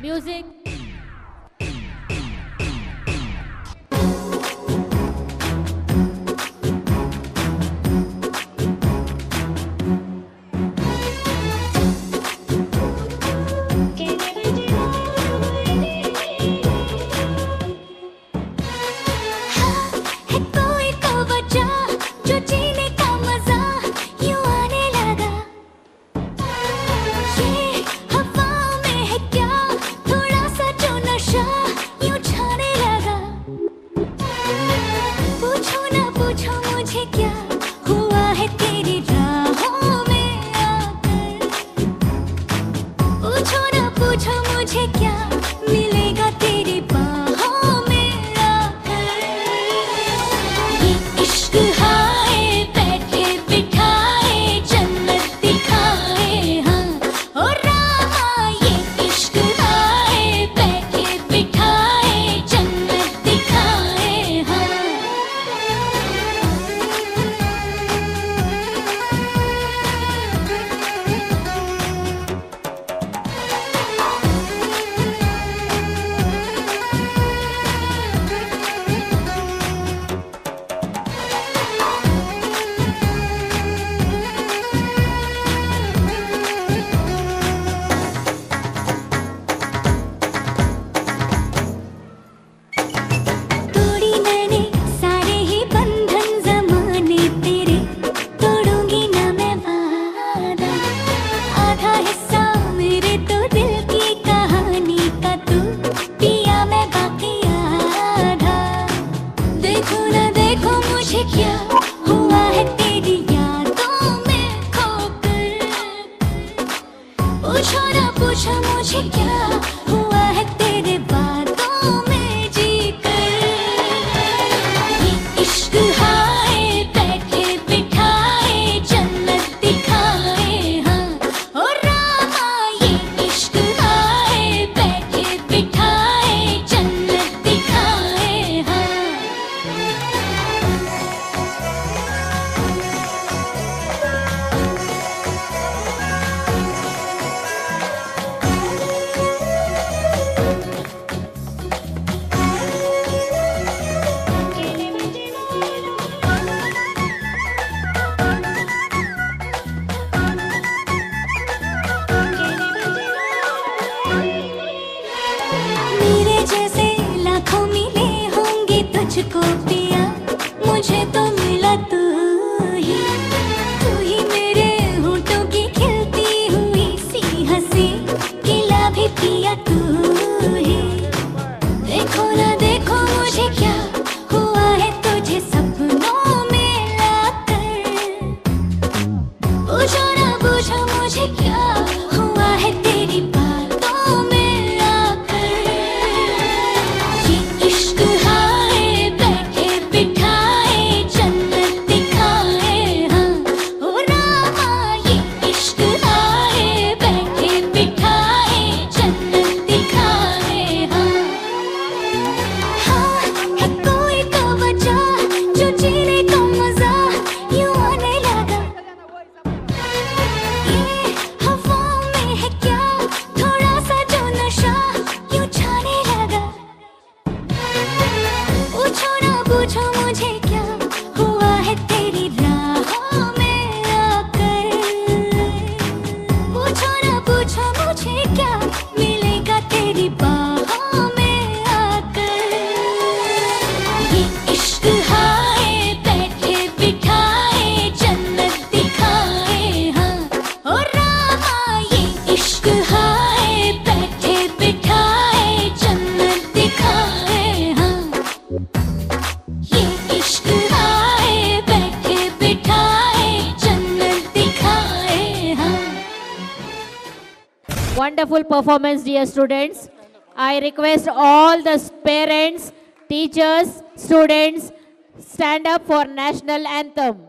Music could be Wonderful performance, dear students. I request all the parents, teachers, students, stand up for national anthem.